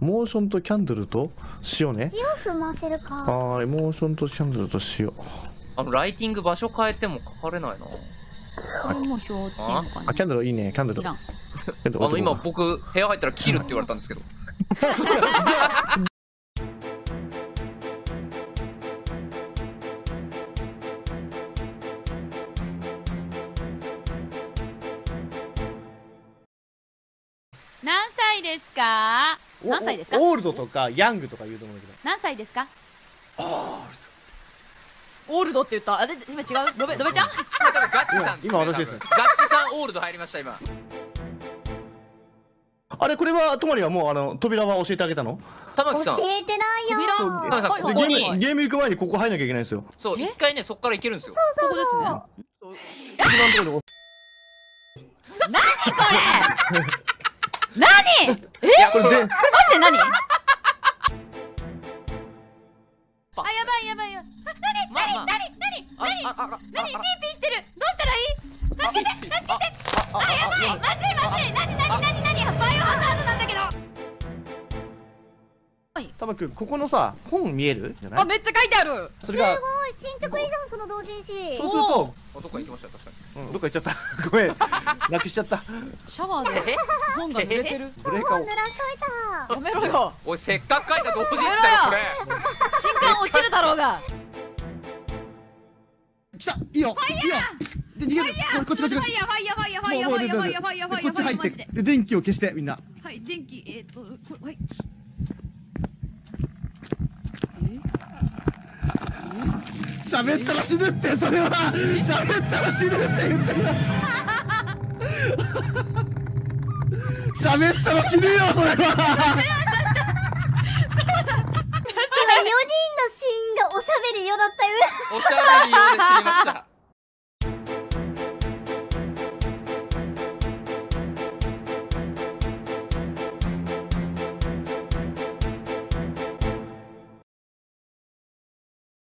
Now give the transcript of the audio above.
モーションとキャンドルと塩ね。塩踏ませるか。あーモーションとキャンドルと塩。あのライティング場所変えても書かれないな。これも表っていうのかな。あキャンドルいいねキャンドル。あの今男僕部屋入ったら切るって言われたんですけど。何歳ですか？お何歳ですか？おオールドとかヤングとか言うと思うんだけど。何歳ですか？オールド。って言った？あれ今違う？ロベロベちゃん？ガッチさん。今私です。ガッチさんオールド入りました今。あれこれはともりはもうあの扉は教えてあげたの？玉木さん。教えてないよ。扉？そう。玉木さんはいでここに。ゲームゲーム行く前にここ入んなきゃいけないんですよ。そうえ？一回ねそっから行けるんですよ。ここですね一番のところで何いやこれ？これで。マジで何？あやばいやばいやまあまあ何？何？何？ああああ何？ピーピーしてる。どうしたらいい？助けて助けて。ああやばい。まずいまずい何何何何バイオハザードなんだけどたまくんここのさ本見えるじゃないあめっちゃ書いてあるそれがすごい進捗いいじゃんその同人誌そうするとあどっか行きましたどっか行っちゃった。ごめん。泣きしちゃった。シャワーで本が濡れてる？ブレーカーを。やめろよ。おいせっかく書いた同時に来たよこれ。新刊落ちるだろうが。来た。いいよ。いいよ。で逃げる。こっちこっちこっち。ファイヤーファイヤーファイヤーファイヤーファイヤーファイヤーファイヤー。こっち入って。で電気を消してみんな。はい電気えっとはい。え？喋ったら死ぬってそれは。喋ったら死ぬって言ってる。喋ったら死ぬよそれは。今4人のシーンがおしゃべりよだったよ。おしゃべりようで知りました